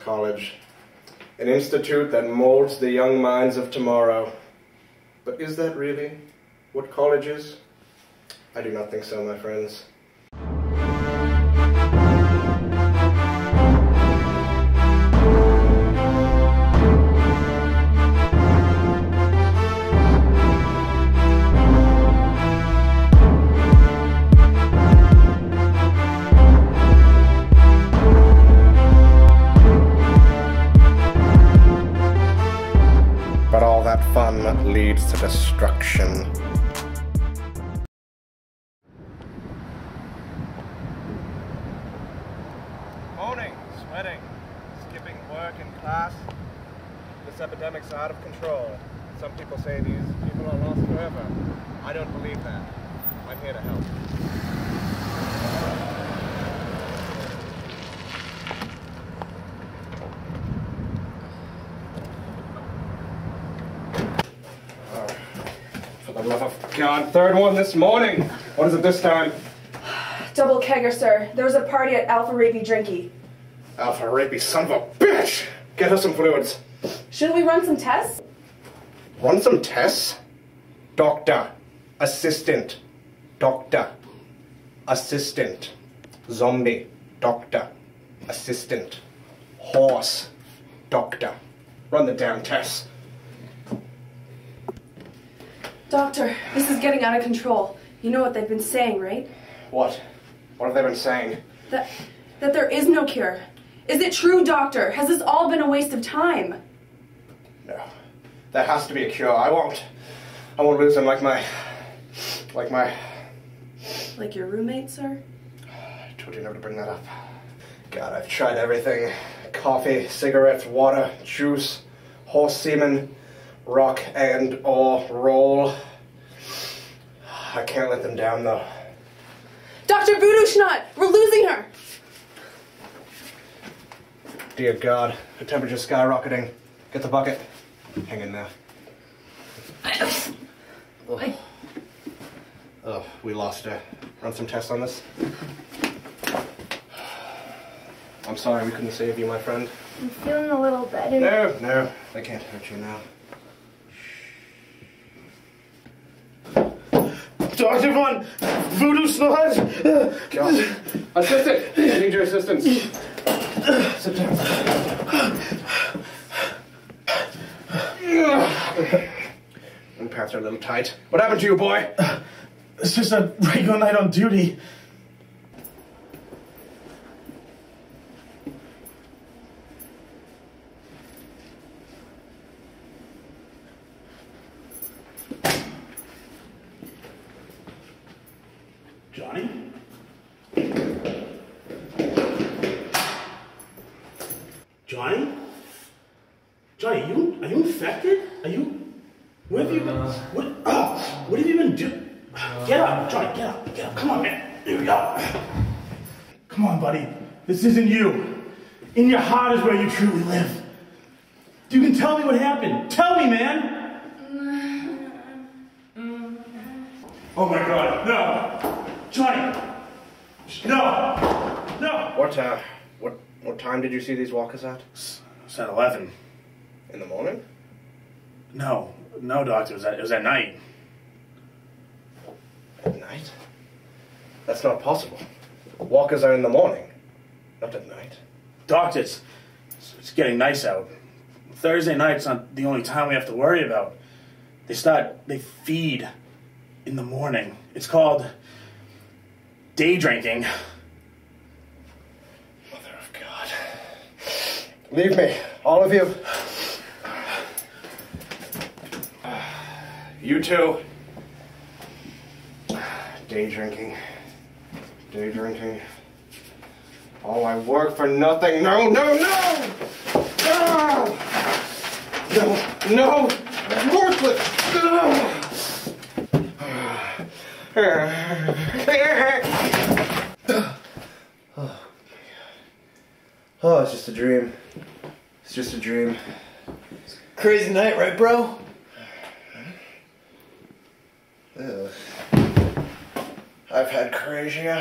College. An institute that molds the young minds of tomorrow. But is that really what college is? I do not think so, my friends. But all that fun leads to destruction. Morning, sweating, skipping work and class. This epidemic's out of control. Some people say these people are lost forever. I don't believe that. I'm here to help. For love of God, third one this morning. What is it this time? Double kegger, sir. There was a party at Alpha Rapey Drinky. Alpha rapey son of a bitch! Get us some fluids. Shouldn't we run some tests? Run some tests. Doctor. Assistant. Doctor. Assistant. Zombie. Doctor. Assistant. Horse. Doctor. Run the damn tests. Doctor, this is getting out of control. You know what they've been saying, right? What? What have they been saying? That that there is no cure. Is it true, doctor? Has this all been a waste of time? No. There has to be a cure. I won't. I won't lose him like my. like my. Like your roommate, sir? I told you never to bring that up. God, I've tried everything coffee, cigarettes, water, juice, horse semen, rock and or roll. I can't let them down though. Dr. Voodoo Schnott! We're losing her! Dear God, the temperature's skyrocketing. Get the bucket. Hang in there. Ugh. Oh, oh, we lost her. Run some tests on this. I'm sorry we couldn't save you, my friend. I'm feeling a little better. No, no, they can't hurt you now. Dr. Von Voodoo Snot! God. Assistant! I need your assistance. Sit down. My pants are a little tight. What happened to you, boy? It's just a regular night on duty. Johnny? Johnny? Johnny, you are you infected? Are you? What have you been? What? Oh, what have you been doing? Get up, Johnny. Get up. Get up. Come on, man. Here we go. Come on, buddy. This isn't you. In your heart is where you truly live. You can tell me what happened. Tell me, man. Oh my God! No, Johnny. No, no. What, uh, what, what time did you see these walkers at? It's at eleven. In the morning? No, no, doctor. It was at, it was at night. At night? That's not possible. Walkers are in the morning, not at night. Doctor, it's, it's getting nice out. Thursday night's not the only time we have to worry about. They start, they feed in the morning. It's called day drinking. Mother of God. Leave me, all of you. You too. Day drinking. Day drinking. All I work for nothing. No, no, no! No! No, no! Worthless! No! Oh, it's just a dream. It's just a dream. Crazy night, right, bro? Ugh. I've had crazier.